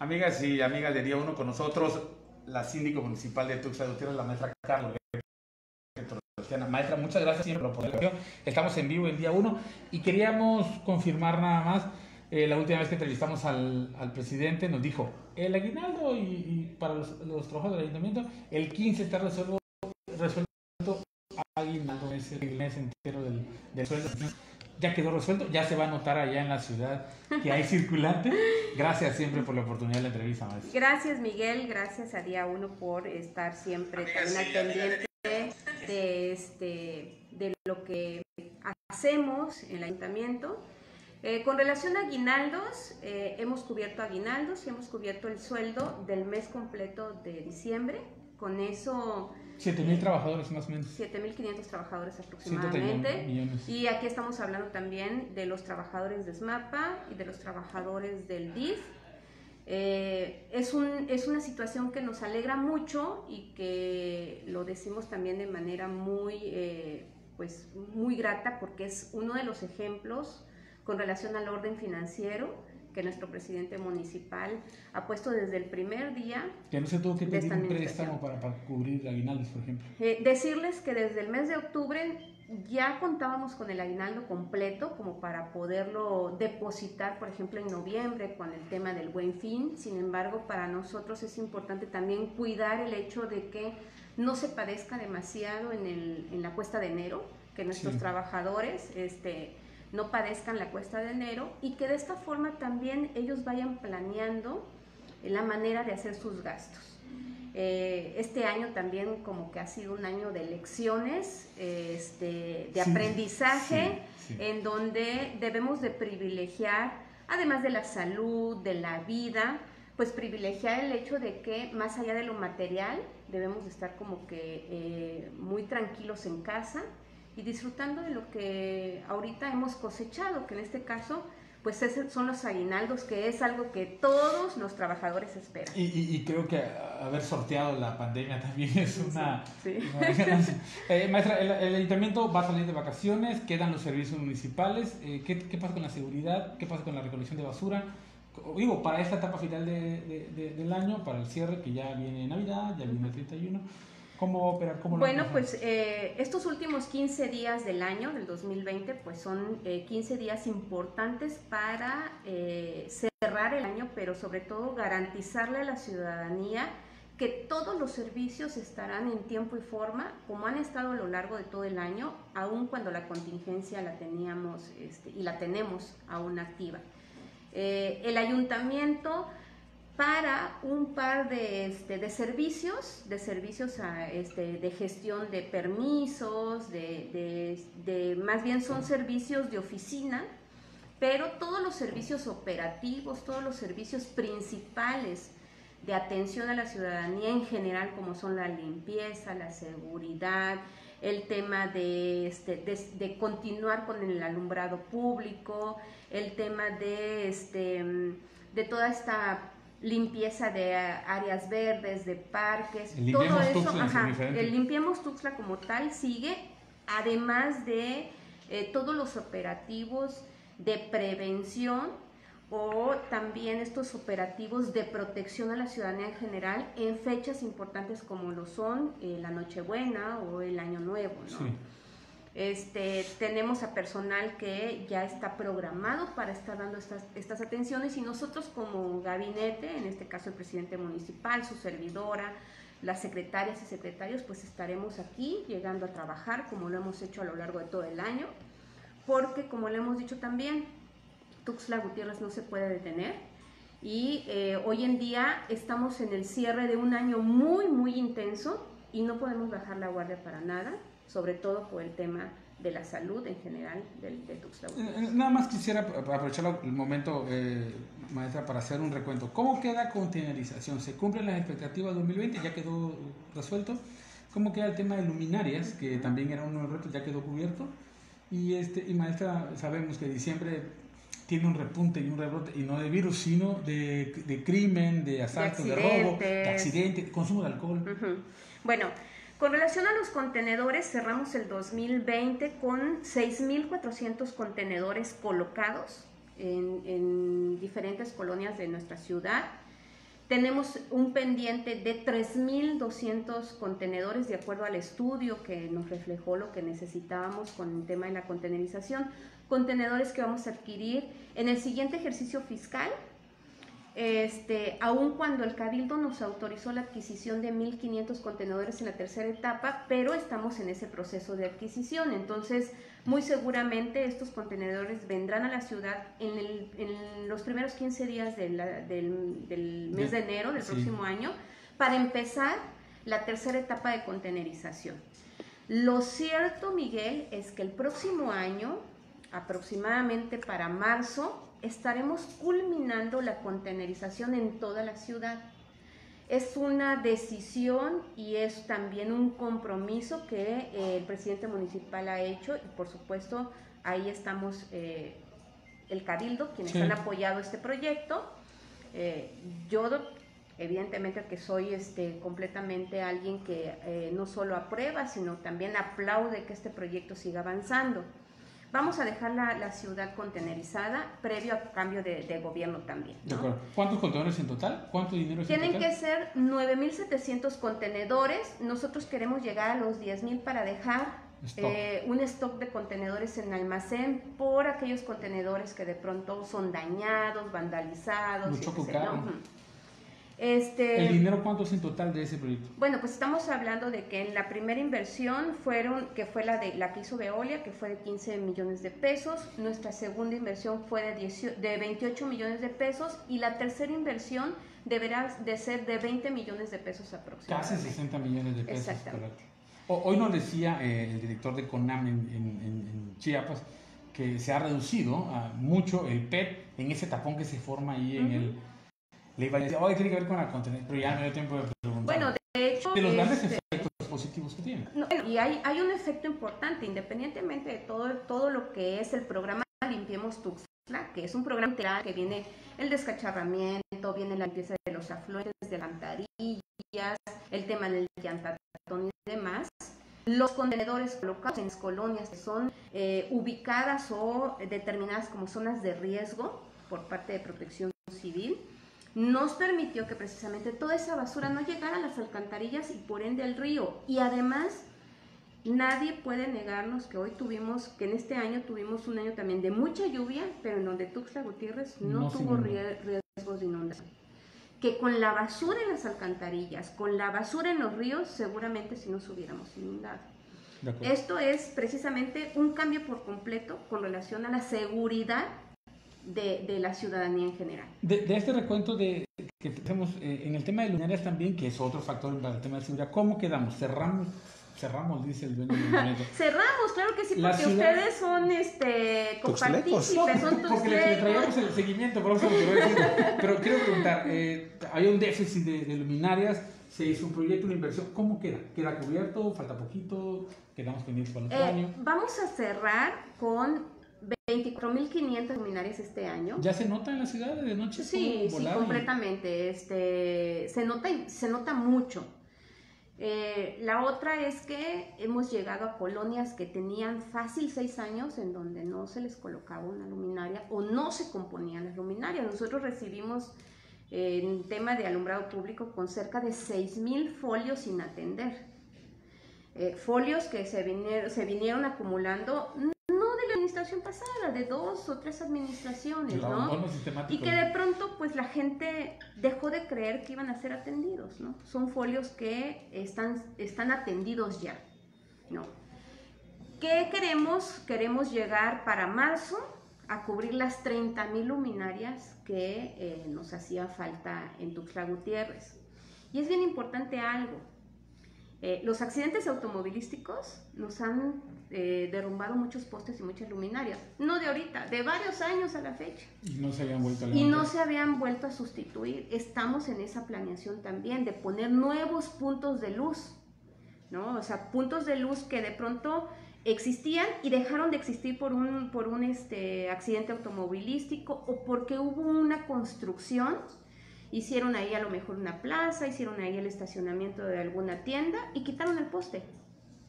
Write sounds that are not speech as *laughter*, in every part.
Amigas y amigas de Día 1 con nosotros, la síndico municipal de Tuxtla Gutiérrez, la maestra Carlos. Maestra, muchas gracias siempre por la Estamos en vivo en Día 1 y queríamos confirmar nada más. Eh, la última vez que entrevistamos al, al, presidente nos dijo, el aguinaldo y, para los, los, trabajadores del ayuntamiento, el 15 está resuelto, resuelto aguinaldo, es el mes entero del sueldo ya quedó resuelto, ya se va a notar allá en la ciudad que hay circulante. Gracias siempre por la oportunidad de la entrevista, maestra. Gracias, Miguel. Gracias a Día Uno por estar siempre tan al pendiente de, este, de lo que hacemos en el ayuntamiento. Eh, con relación a aguinaldos, eh, hemos cubierto aguinaldos y hemos cubierto el sueldo del mes completo de diciembre. Con eso 7.000 trabajadores más o menos. 7.500 trabajadores aproximadamente. Y aquí estamos hablando también de los trabajadores de SMAPA y de los trabajadores del DIF. Eh, es, un, es una situación que nos alegra mucho y que lo decimos también de manera muy, eh, pues, muy grata porque es uno de los ejemplos con relación al orden financiero que nuestro presidente municipal ha puesto desde el primer día. Que no se tuvo que pedir un préstamo para, para, cubrir aguinaldos, por ejemplo. Eh, decirles que desde el mes de octubre ya contábamos con el aguinaldo completo como para poderlo depositar, por ejemplo, en noviembre con el tema del buen fin. Sin embargo, para nosotros es importante también cuidar el hecho de que no se padezca demasiado en, el, en la cuesta de enero, que nuestros trabajadores este, no padezcan la cuesta de enero y que de esta forma también ellos vayan planeando la manera de hacer sus gastos. Eh, este año también como que ha sido un año de lecciones, este, de aprendizaje, en donde debemos de privilegiar, además de la salud, de la vida, pues privilegiar el hecho de que más allá de lo material, debemos de estar como que eh, muy tranquilos en casa, y disfrutando de lo que ahorita hemos cosechado, que en este caso pues son los aguinaldos, que es algo que todos los trabajadores esperan. Y, creo que haber sorteado la pandemia también *laughs* es una... Sí, eh, maestra, el, ayuntamiento va a salir de vacaciones, quedan los servicios municipales, eh, ¿qué, ¿qué, pasa con la seguridad? ¿Qué pasa con la recolección de basura? Digo, para esta etapa final de, del año, para el cierre, que ya viene Navidad, ya viene el 31 ¿Cómo va a operar? ¿Cómo bueno, pues eh, estos últimos 15 días del año, del 2020, pues son 15 eh, días importantes para eh, cerrar el año, pero sobre todo garantizarle a la ciudadanía que todos los servicios estarán en tiempo y forma, como han estado a lo largo de todo el año, aun cuando la contingencia la teníamos este, y la tenemos aún activa. el ayuntamiento para un par de, este, de servicios, de servicios este, de gestión de permisos, de, de, más bien son servicios de oficina, pero todos los servicios operativos, todos los servicios principales de atención a la ciudadanía en general, como son la limpieza, la seguridad, el tema de, este, de, continuar con el alumbrado público, el tema de, este, de toda esta limpieza de áreas verdes, de parques, todo eso, el Limpiemos Tuxtla como tal sigue, además de eh, todos los operativos de prevención o también estos operativos de protección a la ciudadanía en general en fechas importantes como lo son eh, la Nochebuena o el Año Nuevo. ¿no? Este, tenemos a personal que ya está programado para estar dando estas, estas atenciones y nosotros como gabinete, en este caso el presidente municipal, su servidora, las secretarias y secretarios, pues estaremos aquí llegando a trabajar como lo hemos hecho a lo largo de todo el año, porque como le hemos dicho también, Tuxtla Gutiérrez no se puede detener y eh, hoy en día estamos en el cierre de un año muy, muy intenso y no podemos bajar la guardia para nada sobre todo por el tema de la salud en general del, de Tuxtla eh, eh, Nada más quisiera aprovechar el momento, eh, maestra, para hacer un recuento. ¿Cómo queda containerización? ¿Se cumplen las expectativas 2020? ¿Ya quedó resuelto? ¿Cómo queda el tema de luminarias, que también era uno de los retos, ya quedó cubierto? Y, este, y maestra, sabemos que diciembre tiene un repunte y un rebrote, y no de virus, sino de, de crimen, de asalto, de, robo, de accidente, de consumo de alcohol. Bueno, con relación a los contenedores, cerramos el 2020 con 6.400 contenedores colocados en, diferentes colonias de nuestra ciudad. Tenemos un pendiente de 3.200 contenedores de acuerdo al estudio que nos reflejó lo que necesitábamos con el tema de la contenerización. Contenedores que vamos a adquirir en el siguiente ejercicio fiscal, este, aun cuando el Cabildo nos autorizó la adquisición de 1.500 contenedores en la tercera etapa, pero estamos en ese proceso de adquisición. Entonces, muy seguramente estos contenedores vendrán a la ciudad en, los primeros 15 días del, mes de enero del próximo año para empezar la tercera etapa de contenerización. Lo cierto, Miguel, es que el próximo año, aproximadamente para marzo, estaremos culminando la contenerización en toda la ciudad. Es una decisión y es también un compromiso que eh, el presidente municipal ha hecho y por supuesto ahí estamos eh, el Cabildo, quienes han apoyado este proyecto. Eh, yo evidentemente que soy este, completamente alguien que no solo aprueba, sino también aplaude que este proyecto siga avanzando. Vamos a dejar la, ciudad contenerizada previo a cambio de, gobierno también. ¿Cuántos contenedores en total? ¿Cuánto dinero es Tienen que ser 9.700 contenedores. Nosotros queremos llegar a los 10.000 para dejar eh, un stock de contenedores en almacén por aquellos contenedores que de pronto son dañados, vandalizados. Mucho este, ¿El dinero cuánto es en total de ese proyecto? Bueno, pues estamos hablando de que en la primera inversión fueron, que fue la de la que hizo Veolia, que fue de 15 millones de pesos, nuestra segunda inversión fue de, de 28 millones de pesos y la tercera inversión deberá de ser de 20 millones de pesos aproximadamente. Casi 60 millones de pesos. Exactamente. Hoy nos decía eh, el director de CONAM en, Chiapas que se ha reducido mucho el PET en ese tapón que se forma ahí en el le iba a decir, tiene que ver con la contenido, pero ya no dio tiempo de preguntar. Bueno, de hecho... De los grandes este, efectos positivos que tiene. y hay, hay un efecto importante, independientemente de todo, todo lo que es el programa Limpiemos Tuxtla, que es un programa integral que viene el descacharramiento, viene la limpieza de los afluentes, de alcantarillas, el tema del llantatón y demás. Los contenedores colocados en las colonias que son eh, ubicadas o determinadas como zonas de riesgo por parte de protección civil, nos permitió que precisamente toda esa basura no llegara a las alcantarillas y por ende al río. Y además, nadie puede negarnos que hoy tuvimos, que en este año tuvimos un año también de mucha lluvia, pero en donde Tuxtla Gutiérrez no, tuvo riesgos de inundación. Que con la basura en las alcantarillas, con la basura en los ríos, seguramente sí nos hubiéramos inundado. Esto es precisamente un cambio por completo con relación a la seguridad de, la ciudadanía en general. De, este recuento de, que tenemos eh, en el tema de luminarias también, que es otro factor para el tema de seguridad, ¿cómo quedamos? ¿Cerramos? Cerramos, dice el dueño del movimiento. *laughs* Cerramos, claro que sí, porque ustedes son este, copartícipes, son tus Porque le, traíamos el seguimiento, por eso. Pero quiero preguntar, eh, hay un déficit de, luminarias, se hizo un proyecto, una inversión, ¿cómo queda? ¿Queda cubierto? ¿Falta poquito? ¿Quedamos pendientes para el otro eh, año? Vamos a cerrar con 24.500 luminarias este año. ¿Ya se nota en la ciudad de noche? Sí, sí, completamente. Este, se, nota, se nota mucho. Eh, la otra es que hemos llegado a colonias que tenían fácil seis años en donde no se les colocaba una luminaria o no se componían las luminarias. Nosotros recibimos eh, en tema de alumbrado público con cerca de 6.000 folios sin atender. Eh, folios que se vinieron, se vinieron acumulando administración pasada, de dos o tres administraciones, ¿no? Y que de pronto, pues la gente dejó de creer que iban a ser atendidos, ¿no? Son folios que están, están atendidos ya, ¿no? ¿Qué queremos? Queremos llegar para marzo a cubrir las 30 mil luminarias que eh, nos hacía falta en Tuxtla Gutiérrez. Y es bien importante algo. Eh, los accidentes automovilísticos nos han eh, derrumbado muchos postes y muchas luminarias. No de ahorita, de varios años a la fecha. Y no se habían vuelto a Y no se habían vuelto a sustituir. Estamos en esa planeación también de poner nuevos puntos de luz, ¿no? O sea, puntos de luz que de pronto existían y dejaron de existir por un, por un este, accidente automovilístico o porque hubo una construcción hicieron ahí a lo mejor una plaza, hicieron ahí el estacionamiento de alguna tienda y quitaron el poste,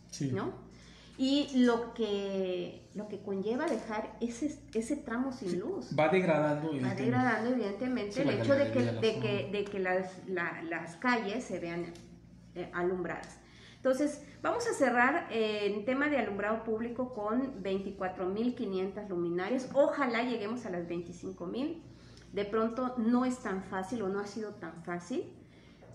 sí. ¿no? y lo que, lo que conlleva dejar ese, ese tramo sin luz. Va degradando. Va degradando evidentemente el hecho de que, de, que, de que, las, las calles se vean eh, alumbradas. Entonces, vamos a cerrar eh, en tema de alumbrado público con 24.500 luminarias. Ojalá lleguemos a las 25.000. De pronto no es tan fácil o no ha sido tan fácil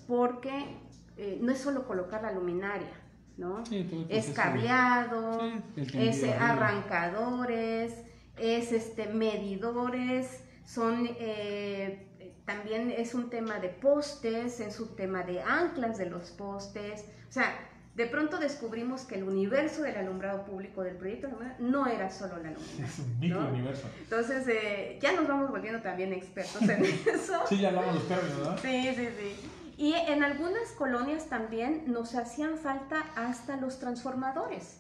porque eh, no es solo colocar la luminaria, ¿no? es cableado, es arrancadores, es este, medidores, son... Eh, también es un tema de postes, es un tema de anclas de los postes, o sea, de pronto descubrimos que el universo del alumbrado público del proyecto no era solo la luminaria. *laughs* Es un microuniverso. Entonces, eh, ya nos vamos volviendo también expertos en *laughs* eso. sí, ya hablamos los términos, ¿no? Sí, sí, sí. Y en algunas colonias también nos hacían falta hasta los transformadores.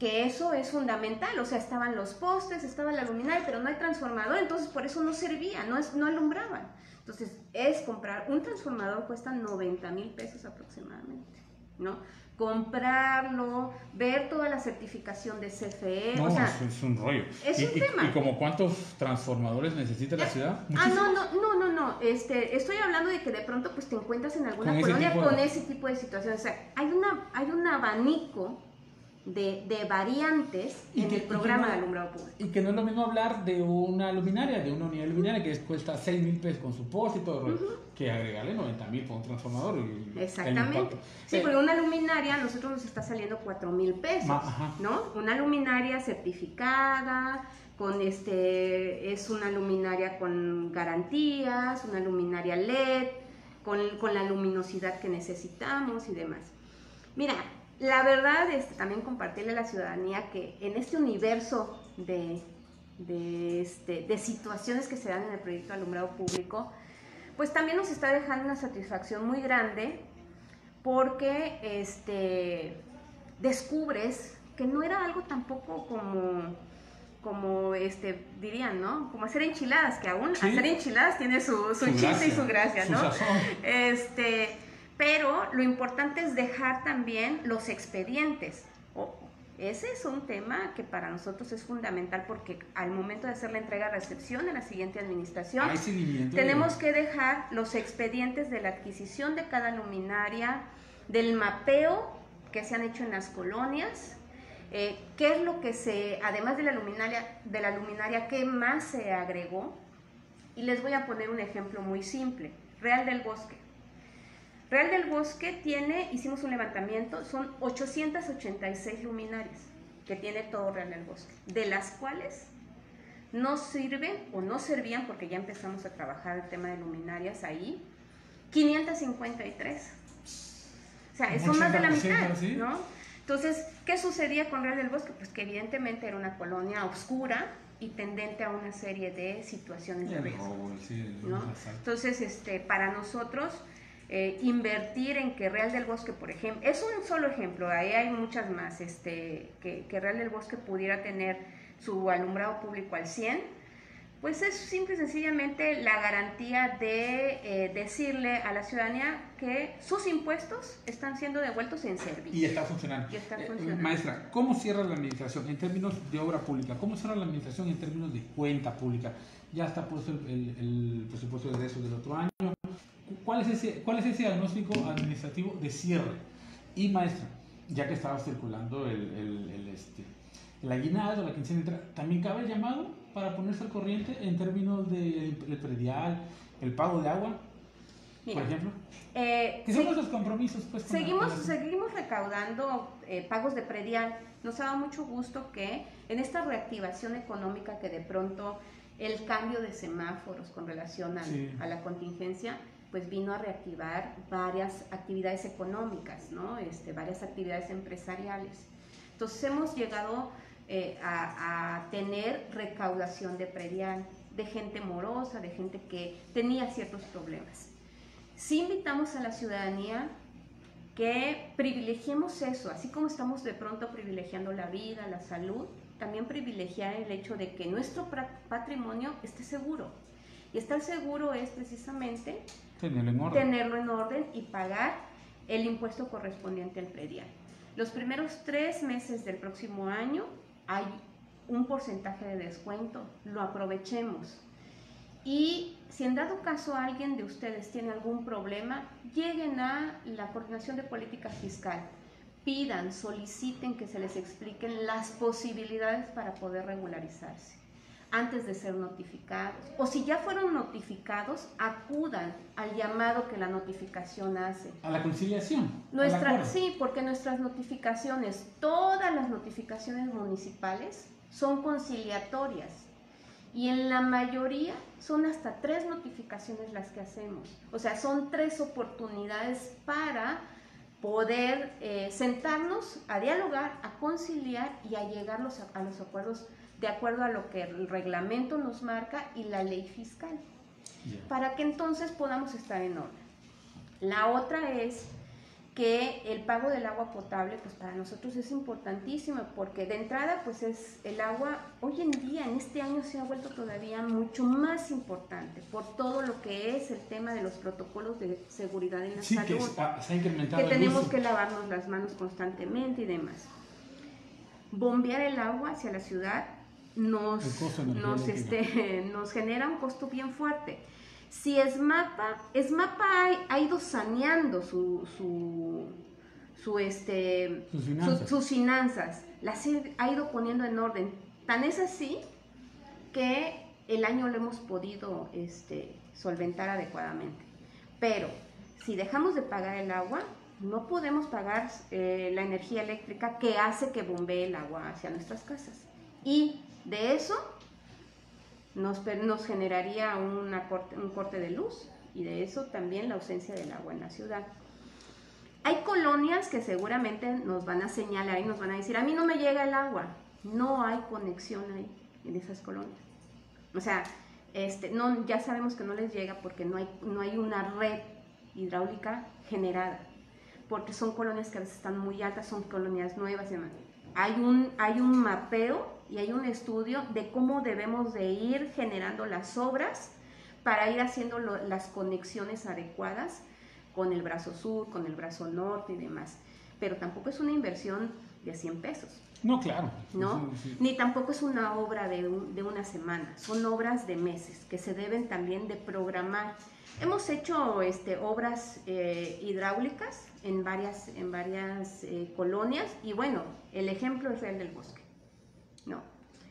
Que eso es fundamental, o sea, estaban los postes, estaba la luminaria, pero no hay transformador, entonces por eso no servía, no, es, no alumbraban. Entonces, es comprar, un transformador cuesta 90 mil pesos aproximadamente. ¿No? comprarlo, ver toda la certificación de CFE. No, es, un rollo. Es un tema. ¿Y como cuántos transformadores necesita la ciudad? Ah, no, no, no, no, no. Este, estoy hablando de que de pronto pues te encuentras en alguna colonia con ese tipo de situaciones. O sea, hay, una, hay un abanico de, de variantes en el programa de alumbrado público. Y que no es lo mismo hablar de una luminaria, de una unidad luminaria que cuesta 6 mil pesos con su post y todo, que agregarle 90 mil por un transformador. Y Exactamente. Sí, porque una luminaria a nosotros nos está saliendo 4 mil pesos, ¿no? Una luminaria certificada, con este, es una luminaria con garantías, una luminaria LED, con, con la luminosidad que necesitamos y demás. Mira, la verdad es también compartirle a la ciudadanía que en este universo de, este, de, situaciones que se dan en el proyecto alumbrado público, pues también nos está dejando una satisfacción muy grande porque este, descubres que no era algo tampoco como, como este, dirían, ¿no? Como hacer enchiladas, que aún hacer enchiladas tiene su, su, chiste y su gracia, ¿no? este, pero lo importante es dejar también los expedientes. ese es un tema que para nosotros es fundamental porque al momento de hacer la entrega-recepción en la siguiente administración, tenemos que dejar los expedientes de la adquisición de cada luminaria, del mapeo que se han hecho en las colonias, eh, qué es lo que se, además de la luminaria, de la luminaria, qué más se agregó. Y les voy a poner un ejemplo muy simple. Real del Bosque. Real del Bosque tiene, hicimos un levantamiento, son 886 luminarias que tiene todo Real del Bosque, de las cuales no sirven o no servían, porque ya empezamos a trabajar el tema de luminarias ahí, 553. O sea, son más de la mitad, ¿no? Entonces, ¿qué sucedía con Real del Bosque? Pues que evidentemente era una colonia oscura y tendente a una serie de situaciones de riesgo. Entonces, este, para nosotros eh, invertir en que Real del Bosque, por ejemplo, es un solo ejemplo, ahí hay muchas más, este, que, Real del Bosque pudiera tener su alumbrado público al 100, pues es simple y sencillamente la garantía de eh, decirle a la ciudadanía que sus impuestos están siendo devueltos en servicio. Y está funcionando. Eh, maestra, ¿cómo cierra la administración en términos de obra pública? ¿Cómo cierra la administración en términos de cuenta pública? Ya está puesto el, el presupuesto de egresos del otro año ¿Cuál es, ese, ¿Cuál es ese diagnóstico administrativo de cierre? Y maestra, ya que estaba circulando el, el, el este, el aguinaldo, la quincena, ¿también cabe el llamado para ponerse al corriente en términos del de, predial, el pago de agua, por ejemplo? Eh, ¿Qué son nuestros compromisos? Pues, seguimos, seguimos recaudando eh, pagos de predial. Nos ha dado mucho gusto que en esta reactivación económica que de pronto el cambio de semáforos con relación a la contingencia, pues vino a reactivar varias actividades económicas, ¿no? este, varias actividades empresariales. Entonces hemos llegado eh, a, tener recaudación de predial, de gente morosa, de gente que tenía ciertos problemas. Sí invitamos a la ciudadanía que privilegiemos eso, así como estamos de pronto privilegiando la vida, la salud, también privilegiar el hecho de que nuestro patrimonio esté seguro. Y estar seguro es precisamente Tenerlo en orden. Tenerlo en orden y pagar el impuesto correspondiente al predial. Los primeros tres meses del próximo año hay un porcentaje de descuento, lo aprovechemos. Y si en dado caso alguien de ustedes tiene algún problema, lleguen a la Coordinación de Política Fiscal, pidan, soliciten que se les expliquen las posibilidades para poder regularizarse antes de ser notificados. O si ya fueron notificados, acudan al llamado que la notificación hace. A la conciliación. Nuestra, sí, porque nuestras notificaciones, todas las notificaciones municipales son conciliatorias. Y en la mayoría son hasta tres notificaciones las que hacemos. O sea, son tres oportunidades para poder eh, sentarnos a dialogar, a conciliar y a llegar a los acuerdos de acuerdo a lo que el reglamento nos marca y la ley fiscal, para que entonces podamos estar en orden. La otra es que el pago del agua potable, pues para nosotros es importantísimo, porque de entrada, pues es el agua, hoy en día, en este año se ha vuelto todavía mucho más importante por todo lo que es el tema de los protocolos de seguridad en la salud. Que, se ha incrementado que tenemos que lavarnos las manos constantemente y demás. Bombear el agua hacia la ciudad nos, nos, este, *laughs* nos genera un costo bien fuerte. Si Esmapa, Esmapa ha, ha ido saneando su, su, su este, sus, finanzas. sus finanzas, las ha ido poniendo en orden. Tan es así que el año lo hemos podido este, solventar adecuadamente. Pero si dejamos de pagar el agua, no podemos pagar eh, la energía eléctrica que hace que bombee el agua hacia nuestras casas. Y de eso nos, nos generaría una corte, un corte de luz y de eso también la ausencia del agua en la ciudad. Hay colonias que seguramente nos van a señalar y nos van a decir, a mí no me llega el agua. No hay conexión ahí, en esas colonias. O sea, este, no, ya sabemos que no les llega porque no hay, no hay una red hidráulica generada, porque son colonias que a veces están muy altas, son colonias nuevas. Hay un, hay un mapeo y hay un estudio de cómo debemos de ir generando las obras para ir haciendo las conexiones adecuadas con el brazo sur, con el brazo norte y demás. Pero tampoco es una inversión de 100 pesos. No, claro. ¿No? Ni tampoco es una obra de, de, una semana, son obras de meses que se deben también de programar. Hemos hecho este, obras eh, hidráulicas en varias, en varias eh, colonias y bueno, el ejemplo es Real del Bosque.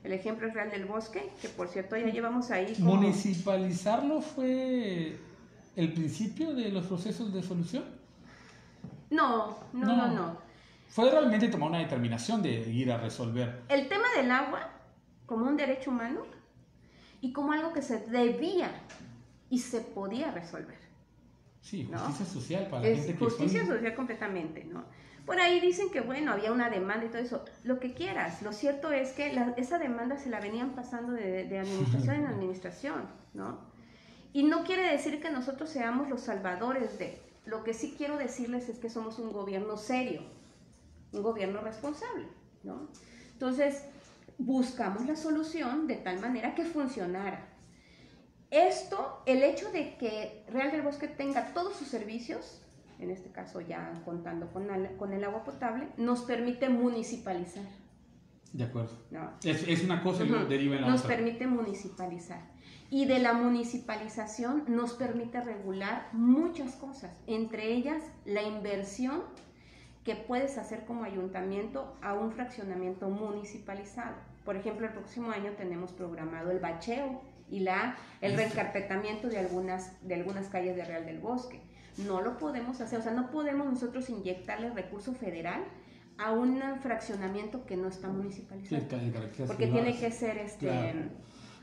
El ejemplo es Real del Bosque, que por cierto ya llevamos ahí. ¿Municipalizarlo fue el principio de los procesos de solución? No, no, no, no. Fue realmente tomar una determinación de ir a resolver. El tema del agua como un derecho humano y como algo que se debía y se podía resolver. Sí, justicia social para la gente que Justicia social completamente, ¿no? Por ahí dicen que, bueno, había una demanda y todo eso, lo que quieras. Lo cierto es que esa demanda se la venían pasando de, de administración en *laughs* administración, ¿no? Y no quiere decir que nosotros seamos los salvadores de... Lo que sí quiero decirles es que somos un gobierno serio, un gobierno responsable, ¿no? Entonces, buscamos la solución de tal manera que funcionara. Esto, el hecho de que Real del Bosque tenga todos sus servicios, en este caso ya contando con, con el agua potable, nos permite municipalizar. De acuerdo. Es, una cosa y deriva en la nos otra. Nos permite municipalizar. Y de la municipalización nos permite regular muchas cosas, entre ellas la inversión que puedes hacer como ayuntamiento a un fraccionamiento municipalizado. Por ejemplo, el próximo año tenemos programado el bacheo y la, el reencarpetamiento de algunas, de algunas calles de Real del Bosque no lo podemos hacer, o sea, no podemos nosotros inyectarle recurso federal a un fraccionamiento que no está municipalizado. porque tiene que ser este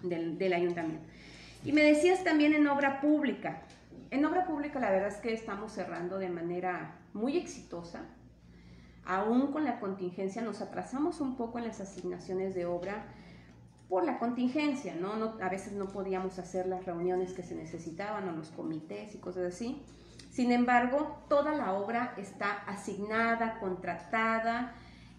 del, ayuntamiento. Y me decías también en obra pública. En obra pública la verdad es que estamos cerrando de manera muy exitosa. Aún con la contingencia nos atrasamos un poco en las asignaciones de obra por la contingencia, ¿no? ¿no? A veces no podíamos hacer las reuniones que se necesitaban o los comités y cosas así. Sin embargo, toda la obra está asignada, contratada,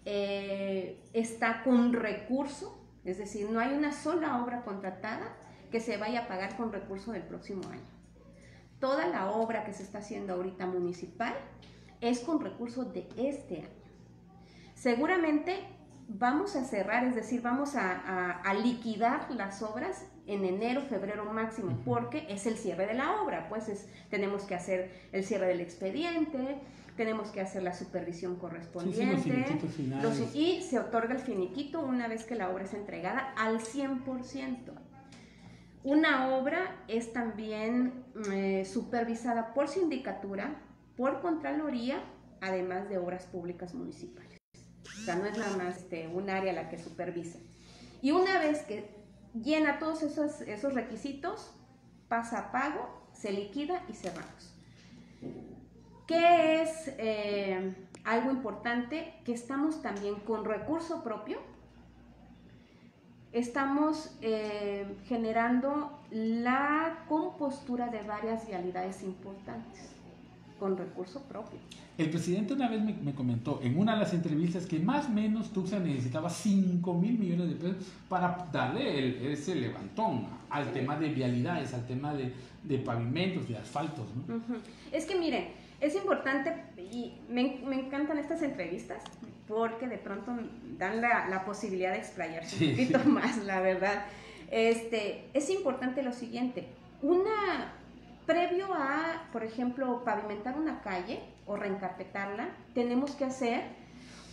eh, está con recurso, es decir, no hay una sola obra contratada que se vaya a pagar con recurso del próximo año. Toda la obra que se está haciendo ahorita municipal es con recurso de este año. Seguramente vamos a cerrar, es decir, vamos a, liquidar las obras en enero, febrero máximo, porque es el cierre de la obra, pues es, tenemos que hacer el cierre del expediente, tenemos que hacer la supervisión correspondiente y se otorga el finiquito una vez que la obra es entregada al 100%. Una obra es también eh, supervisada por sindicatura, por Contraloría, además de obras públicas municipales. O sea, no es nada más este, un área la que supervisa. Y una vez que llena todos esos, esos requisitos, pasa a pago, se liquida y cerramos. ¿Qué es eh, algo importante? Que estamos también con recurso propio, estamos eh, generando la compostura de varias vialidades importantes con recurso propio. El presidente una vez me, comentó en una de las entrevistas que más o menos Tuxa necesitaba 5 mil millones de pesos para darle ese levantón al tema de vialidades, al tema de, de pavimentos, de asfaltos. Es que miren, es importante y me, me, encantan estas entrevistas porque de pronto dan la, la posibilidad de explayarse un poquito *laughs* más, la verdad. Este, es importante lo siguiente, una, previo a, por ejemplo, pavimentar una calle o reencarpetarla, tenemos que hacer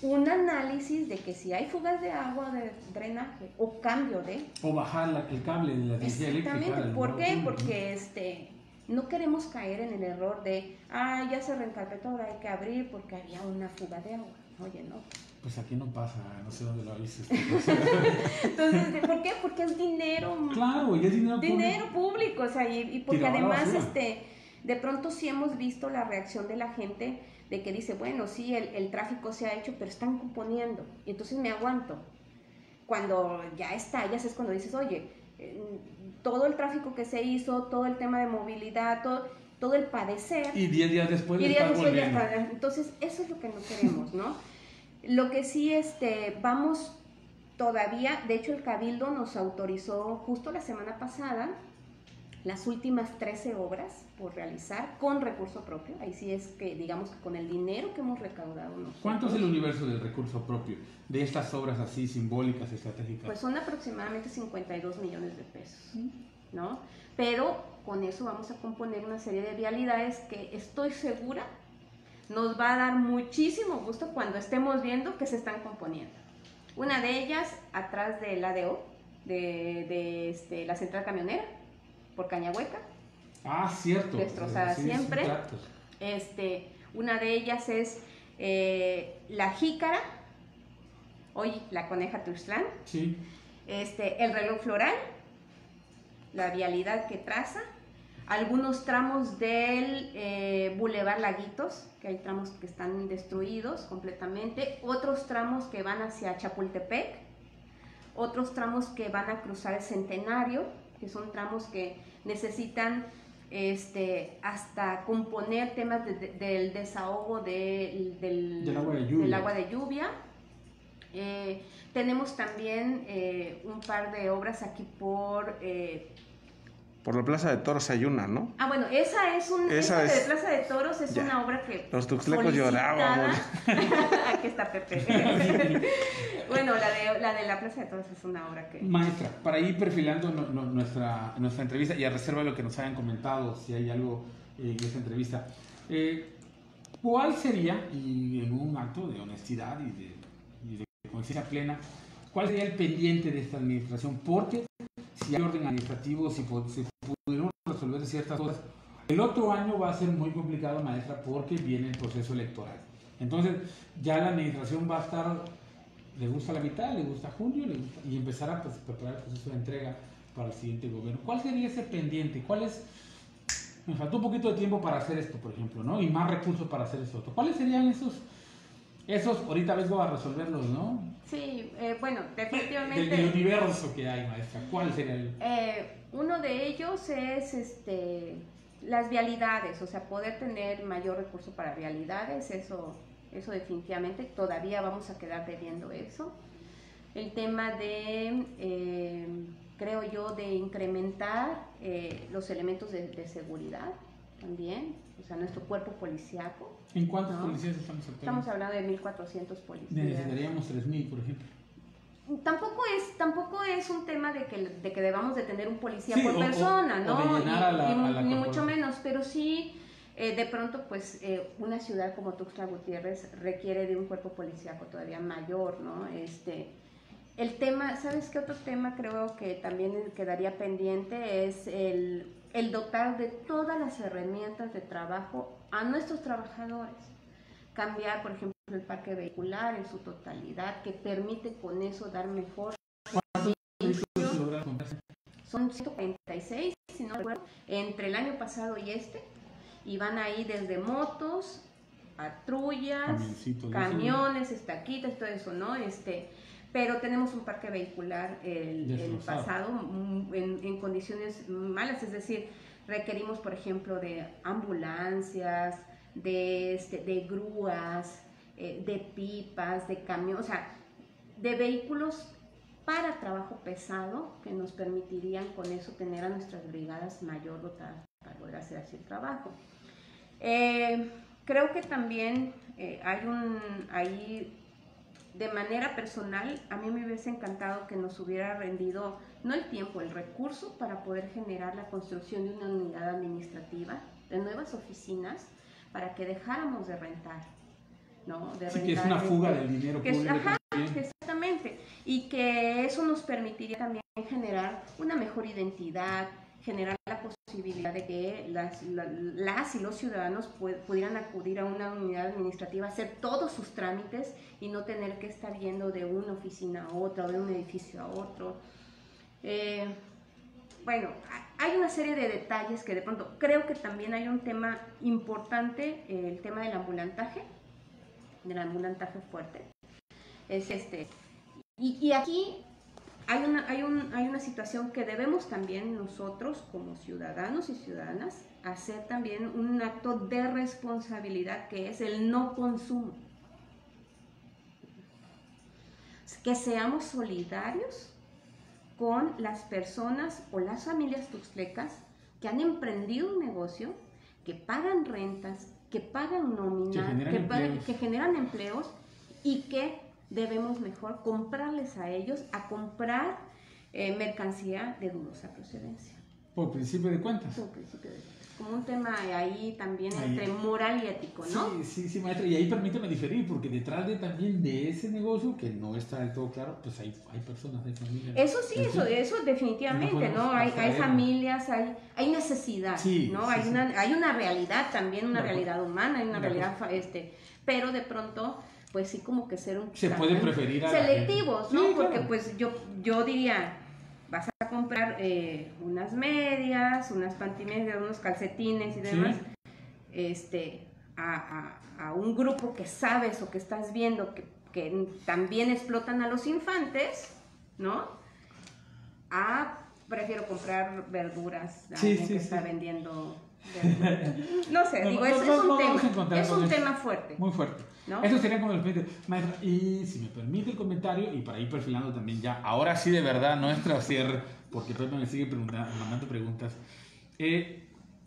un análisis de que si hay fugas de agua, de drenaje o cambio de... O bajar el cable de la energía eléctrica. Exactamente. ¿Por qué? Porque este, no queremos caer en el error de, ah, ya se reencarpetó, ahora hay que abrir porque había una fuga de agua. Oye, no. Pues aquí no pasa, no sé dónde lo dices. *laughs* Entonces, ¿por qué? Porque es dinero. Claro, y es dinero, dinero público. o sea, y, porque además, este, de pronto sí hemos visto la reacción de la gente de que dice, bueno, sí, el, el tráfico se ha hecho, pero están componiendo, y entonces me aguanto. Cuando ya estallas es cuando dices, oye, todo el tráfico que se hizo, todo el tema de movilidad, todo, todo el padecer. Y 10 días después. Y días después ya Entonces, eso es lo que no queremos, ¿no? Lo que sí, este, vamos todavía, de hecho el Cabildo nos autorizó justo la semana pasada las últimas 13 obras por realizar con recurso propio. Ahí sí es que, digamos que con el dinero que hemos recaudado nosotros. ¿Cuánto es el universo del recurso propio de estas obras así simbólicas, estratégicas? Pues son aproximadamente 52 millones de pesos, ¿no? Pero con eso vamos a componer una serie de vialidades que estoy segura nos va a dar muchísimo gusto cuando estemos viendo que se están componiendo. Una de ellas, atrás del ADO, de, de este, la central camionera, por Cañahueca. Ah, cierto. Destrozada siempre. este, una de ellas es eh, la jícara, hoy la coneja Tuxtlán. Sí. Este, el reloj floral, la vialidad que traza, algunos tramos del eh, Boulevard Laguitos, que hay tramos que están destruidos completamente, otros tramos que van hacia Chapultepec, otros tramos que van a cruzar el Centenario, que son tramos que necesitan este, hasta componer temas del desahogo del, agua de lluvia. Eh, tenemos también eh, un par de obras aquí por... Eh, por la Plaza de Toros hay una, ¿no? Ah, bueno, esa es un... Esa, de Plaza de Toros es una obra que... Los tuxlecos lloraban. *laughs* aquí está Pepe. *laughs* bueno, la de, la de la Plaza de Toros es una obra que... Maestra, para ir perfilando nuestra, nuestra entrevista y a reserva de lo que nos hayan comentado, si hay algo en esta entrevista, eh, ¿cuál sería, y en un acto de honestidad y de, y de conciencia plena, cuál sería el pendiente de esta administración? Porque si hay orden administrativo, si, si pudieron resolver ciertas cosas, el otro año va a ser muy complicado, maestra, porque viene el proceso electoral. Entonces, ya la administración va a estar, le gusta la mitad, le gusta junio, y empezar a pues, preparar el proceso de entrega para el siguiente gobierno. ¿Cuál sería ese pendiente? ¿Cuál es? Me faltó un poquito de tiempo para hacer esto, por ejemplo, ¿no? Y más recursos para hacer esto otro. ¿Cuáles serían esos? Esos, ahorita vengo a resolverlos, ¿no? Sí, eh, bueno, definitivamente. Del, universo que hay, maestra, ¿cuál sería el...? Eh, uno de ellos es este, las vialidades, o sea, poder tener mayor recurso para vialidades, eso, eso definitivamente, todavía vamos a quedar debiendo eso. El tema de, eh, creo yo, de incrementar los elementos de, de seguridad, también, o sea, nuestro cuerpo policiaco. ¿En cuántos policías estamos actualmente? Estamos hablando de 1.400 policías. Necesitaríamos 3.000, por ejemplo. Tampoco es, tampoco es un tema de que, de que debamos de tener un policía por persona, ¿no? ni, mucho menos, pero sí, eh, de pronto, pues, eh, una ciudad como Tuxtla Gutiérrez requiere de un cuerpo policíaco todavía mayor, ¿no? Este, el tema, ¿sabes qué otro tema creo que también quedaría pendiente? Es el, el dotar de todas las herramientas de trabajo a nuestros trabajadores. Cambiar, por ejemplo, el parque vehicular en su totalidad, que permite con eso dar mejor son 146, si no recuerdo, entre el año pasado y este, y van ahí desde motos, patrullas, camiones, estaquitas, todo eso, ¿no? Este, pero tenemos un parque vehicular el, pasado mm, en, condiciones malas, es decir, requerimos, por ejemplo, de ambulancias, de, este, de grúas, eh, de pipas, de camiones, o sea, de vehículos para trabajo pesado que nos permitirían con eso tener a nuestras brigadas mayor dotadas para poder hacer así el trabajo. Eh, creo que también eh, hay un, ahí de manera personal, a mí me hubiese encantado que nos hubiera rendido no el tiempo, el recurso para poder generar la construcción de una unidad administrativa, de nuevas oficinas, para que dejáramos de rentar. ¿No? De sí, que es una fuga del dinero que público. ajá, exactamente. Y que eso nos permitiría también generar una mejor identidad, generar la posibilidad de que las, las y los ciudadanos pudieran acudir a una unidad administrativa, hacer todos sus trámites y no tener que estar yendo de una oficina a otra o de un edificio a otro. Eh, bueno, hay una serie de detalles que de pronto creo que también hay un tema importante, el tema del ambulantaje, del ambulantaje fuerte. Es este. Y, y aquí hay una, hay, un, hay una situación que debemos también nosotros como ciudadanos y ciudadanas hacer también un acto de responsabilidad que es el no consumo. Que seamos solidarios con las personas o las familias tuxtlecas que han emprendido un negocio, que pagan rentas, que pagan nómina, que generan empleos y que debemos mejor comprarles a ellos a comprar eh, mercancía de dudosa procedencia. Por principio de cuentas. Por principio de cuentas. Como un tema ahí también entre moral y ético, ¿no? Sí, sí, sí, maestra. Y ahí permíteme diferir, porque detrás de también de ese negocio, que no está del todo claro, pues hay, hay personas, hay familias. Eso sí, eso, eso definitivamente, ¿no? Hay, hay familias, hay, hay necesidad, ¿no? hay, Una, hay una realidad también, una realidad humana, hay una realidad, este, pero de pronto pues sí como que ser un se puede preferir a selectivos, ¿no? Porque pues yo yo diría vas a comprar eh, unas medias, unas pantimedias, unos calcetines y demás, este a, a, un grupo que sabes o que estás viendo que, que también explotan a los infantes, ¿no? A prefiero comprar verduras a alguien que está vendiendo no sé, digo, es, un, tema, es un tema fuerte. Muy fuerte. Eso sería como el maestra. Y si me permite el comentario, y para ir perfilando también ya, ahora sí de verdad, nuestro cierre, porque Pepe me sigue mandando preguntas. Eh,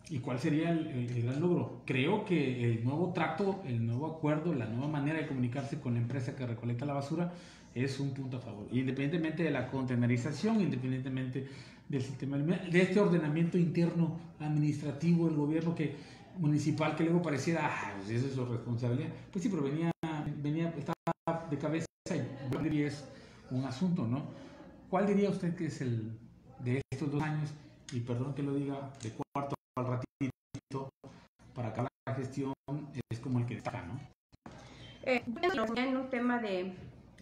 ¿Y cuál sería el, gran logro? Creo que el nuevo trato, el nuevo acuerdo, la nueva manera de comunicarse con la empresa que recolecta la basura es un punto a favor. Independientemente de la contenerización, independientemente del sistema, de este ordenamiento interno administrativo del gobierno que municipal que luego pareciera, ah, pues eso es su responsabilidad. Pues sí, pero venía, venía, estaba de cabeza y es un asunto, ¿no? ¿Cuál diría usted que es el de estos dos años, y perdón que lo diga, de cuarto al ratito, para acá la gestión es como el que está, ¿no? Eh, en un tema de,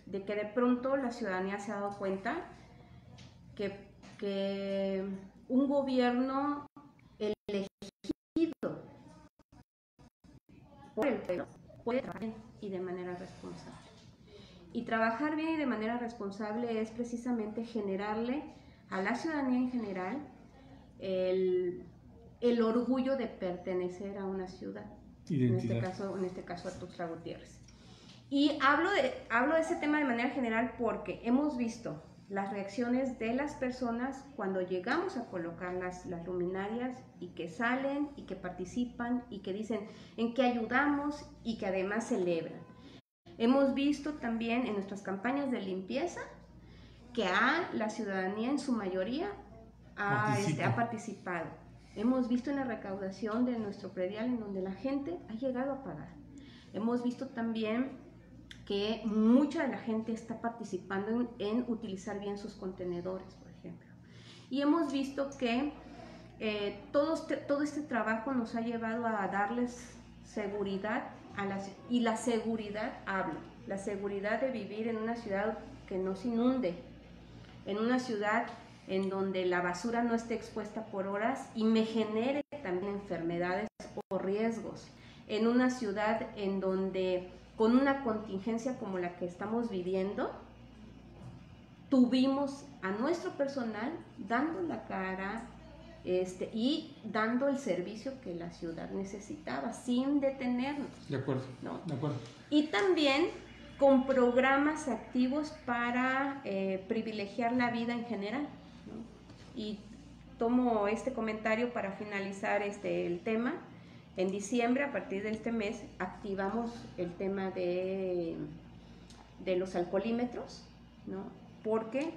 de que de pronto la ciudadanía se ha dado cuenta que que un gobierno elegido por el pueblo puede trabajar bien y de manera responsable. Y trabajar bien y de manera responsable es precisamente generarle a la ciudadanía en general el, el orgullo de pertenecer a una ciudad. En este caso, en este caso a Tuxtla Gutiérrez. Y hablo de, hablo de ese tema de manera general porque hemos visto las reacciones de las personas cuando llegamos a colocar las, las luminarias y que salen y que participan y que dicen en qué ayudamos y que además celebran. Hemos visto también en nuestras campañas de limpieza que a la ciudadanía en su mayoría ha, este, ha participado. Hemos visto en la recaudación de nuestro predial en donde la gente ha llegado a pagar. Hemos visto también que mucha de la gente está participando en, utilizar bien sus contenedores, por ejemplo. Y hemos visto que eh, todo, este, todo este trabajo nos ha llevado a darles seguridad a las, y la seguridad hablo, la seguridad de vivir en una ciudad que no se inunde, en una ciudad en donde la basura no esté expuesta por horas y me genere también enfermedades o riesgos, en una ciudad en donde con una contingencia como la que estamos viviendo, tuvimos a nuestro personal dando la cara este, y dando el servicio que la ciudad necesitaba, sin detenernos. De acuerdo. De acuerdo. Y también con programas activos para eh, privilegiar la vida en general. Y tomo este comentario para finalizar este, el tema. En diciembre, a partir de este mes, activamos el tema de, de los alcoholímetros, ¿no? porque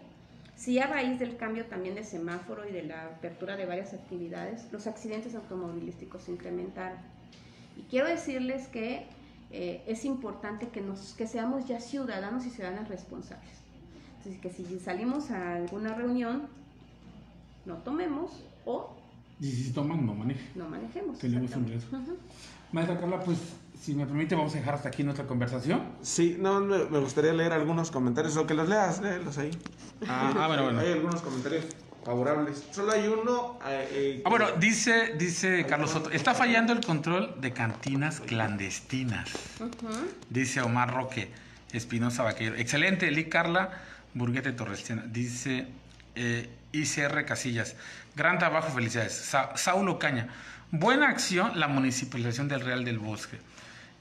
si a raíz del cambio también de semáforo y de la apertura de varias actividades, los accidentes automovilísticos se incrementaron. Y quiero decirles que eh, es importante que, nos, que seamos ya ciudadanos y ciudadanas responsables. Entonces, que si salimos a alguna reunión, no tomemos o y si toman, no manejen. No manejemos. Tenemos un riesgo. Maestra Carla, pues si me permite, vamos a dejar hasta aquí nuestra conversación. Sí, no, me gustaría leer algunos comentarios, o que los leas, léelos ahí. Ah, ah bueno, bueno. Hay algunos comentarios favorables. Solo hay uno. Eh, eh, ah, bueno, dice, dice Carlos Soto, está fallando el control de cantinas clandestinas. Dice Omar Roque, Espinosa Vaquero. Excelente, Eli Carla Burguete Torres. Dice eh, ICR Casillas. Gran trabajo, felicidades. Saulo Caña. Buena acción la municipalización del Real del Bosque.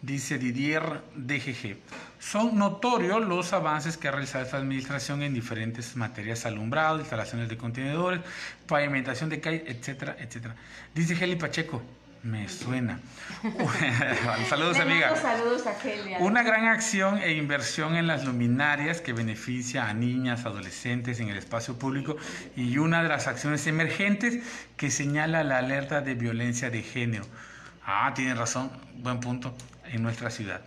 Dice Didier DGG. Son notorios los avances que ha realizado esta administración en diferentes materias, alumbrado, instalaciones de contenedores, pavimentación de calle, etcétera, etcétera. Dice Heli Pacheco. Me suena. *laughs* saludos, amiga. Saludos a Kelia. Una gran acción e inversión en las luminarias que beneficia a niñas, adolescentes en el espacio público y una de las acciones emergentes que señala la alerta de violencia de género. Ah, tiene razón, buen punto, en nuestra ciudad.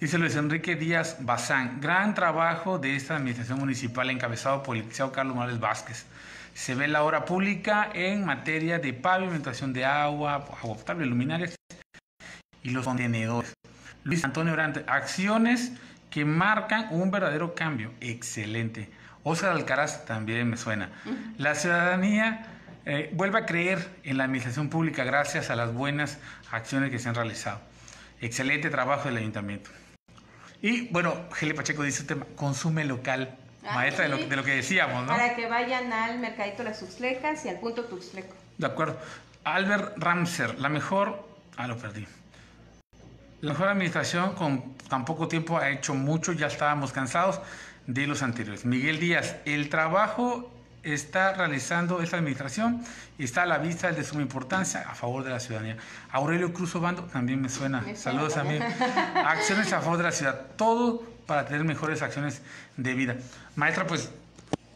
Dice Luis Enrique Díaz Bazán, gran trabajo de esta administración municipal encabezado por el licenciado Carlos Morales Vázquez se ve la obra pública en materia de pavimentación de agua, agua potable, luminarias y los contenedores. Luis Antonio Orante, acciones que marcan un verdadero cambio. Excelente. Oscar Alcaraz también me suena. La ciudadanía eh, vuelve a creer en la administración pública gracias a las buenas acciones que se han realizado. Excelente trabajo del ayuntamiento. Y bueno, Gele Pacheco dice el tema, consume local. Ah, maestra de, lo, que decíamos, ¿no? Para que vayan al Mercadito Las Tuxlecas y al punto Tuxleco. De acuerdo. Albert Ramser, la mejor... Ah, lo perdí. La mejor administración con tan poco tiempo ha hecho mucho, ya estábamos cansados de los anteriores. Miguel Díaz, el trabajo está realizando esta administración y está a la vista de suma importancia a favor de la ciudadanía. Aurelio Cruz Obando también me suena. Saludos a mí. *laughs* Acciones a favor de la ciudad. Todo para tener mejores acciones de vida. Maestra, pues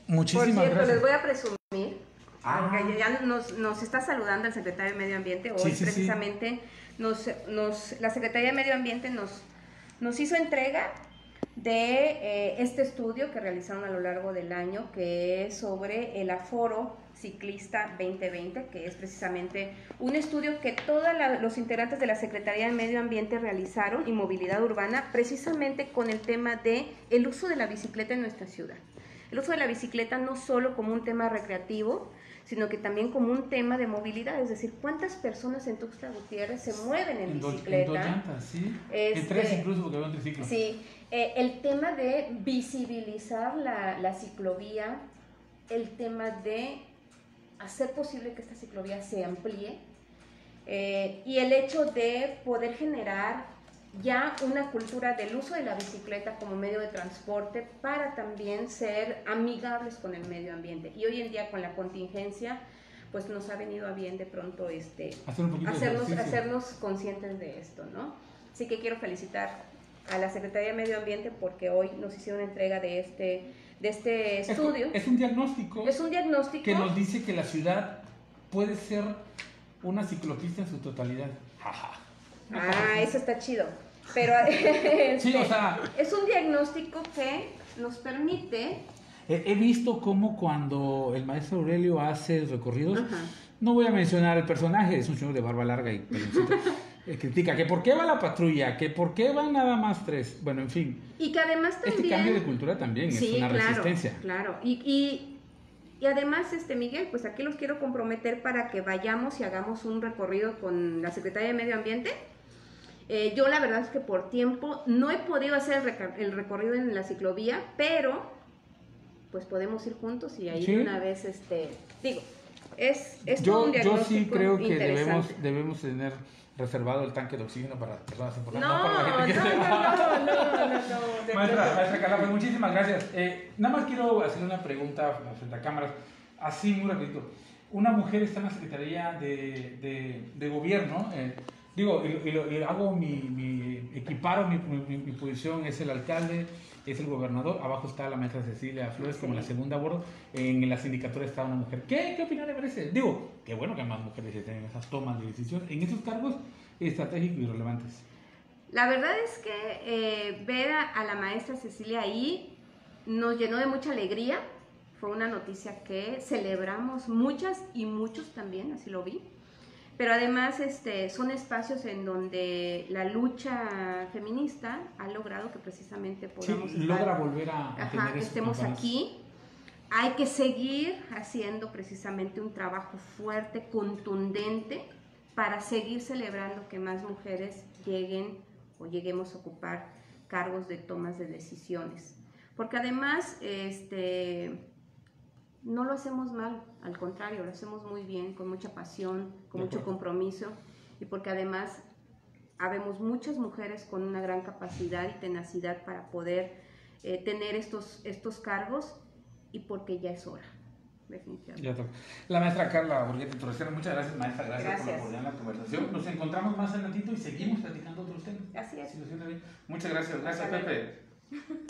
muchísimas Por cierto, les voy a presumir, ah. ya nos, nos, está saludando el secretario de Medio Ambiente, hoy precisamente Nos, nos, la Secretaría de Medio Ambiente nos, nos hizo entrega de eh, este estudio que realizaron a lo largo del año, que es sobre el aforo ciclista 2020, que es precisamente un estudio que todos los integrantes de la Secretaría de Medio Ambiente realizaron y movilidad urbana, precisamente con el tema de el uso de la bicicleta en nuestra ciudad. El uso de la bicicleta no solo como un tema recreativo, sino que también como un tema de movilidad, es decir, cuántas personas en Tuxtla Gutiérrez se mueven en, bicicleta. en llantas, sí. en tres este, incluso, porque veo un triciclo. Sí, eh, el tema de visibilizar la, la ciclovía, el tema de hacer posible que esta ciclovía se amplíe eh, y el hecho de poder generar ya una cultura del uso de la bicicleta como medio de transporte para también ser amigables con el medio ambiente. Y hoy en día con la contingencia, pues nos ha venido a bien de pronto este, Hacer hacernos, hacernos conscientes de esto, ¿no? Así que quiero felicitar a la Secretaría de Medio Ambiente porque hoy nos hicieron entrega de este, de este Es- estudio. Es, un diagnóstico Es un diagnóstico. que nos dice que la ciudad puede ser una ciclopista en su totalidad. Ah, eso está chido. Pero *laughs* Sí, este, o sea- es un diagnóstico que nos permite He, he visto cómo cuando el maestro Aurelio hace recorridos, Ajá. no voy a mencionar el personaje, es un señor de barba larga y eh, critica que por qué va la patrulla, que por qué van nada más tres. Bueno, en fin, y que además también este cambio de cultura también sí, es una claro, resistencia. Claro, y, y, y además, este Miguel, pues aquí los quiero comprometer para que vayamos y hagamos un recorrido con la Secretaría de Medio Ambiente. Eh, yo la verdad es que por tiempo no he podido hacer el, recorrido en la ciclovía, pero pues podemos ir juntos y ahí Sí. una vez, este, digo, es, es Yo, un yo sí creo que debemos, debemos tener reservado el tanque de oxígeno para personas No, importantes. no, para la no, gente no, que no, se- no, no, no, de Maestra, pronto- maestra Carla, pues muchísimas gracias. Eh, nada más quiero hacer una pregunta frente a cámaras, así muy rapidito. Una mujer está en la Secretaría de, de- de Gobierno, eh, digo, y, y y hago mi, mi equiparo, mi, mi- mi posición es el alcalde, es el gobernador, abajo está la maestra Cecilia Flores como la segunda a bordo, en la sindicatura está una mujer. ¿Qué, qué opinión le parece? Digo, qué bueno que más mujeres estén en esas tomas de decisión, en esos cargos estratégicos y relevantes. La verdad es que eh, ver a, a la maestra Cecilia ahí nos llenó de mucha alegría. Fue una noticia que celebramos muchas y muchos también, así lo vi. Pero además este, son espacios en donde la lucha feminista ha logrado que precisamente Sí, podamos estar- logra volver a, a Ajá, esos estemos campanas. aquí. Hay que seguir haciendo precisamente un trabajo fuerte, contundente, para seguir celebrando que más mujeres lleguen o lleguemos a ocupar cargos de tomas de decisiones. Porque además, este, no lo hacemos mal, al contrario, lo hacemos muy bien, con mucha pasión, con mucho compromiso, y porque además habemos muchas mujeres con una gran capacidad y tenacidad para poder eh, tener estos, estos cargos y porque ya es hora, definitivamente. La maestra Carla Borghetti Torresero, muchas gracias, maestra. Gracias, por Gracias. apoyar la conversación. Nos encontramos más adelantito y seguimos platicando otros temas. Así es. Si. Muchas gracias. Gracias. Pepe. *laughs*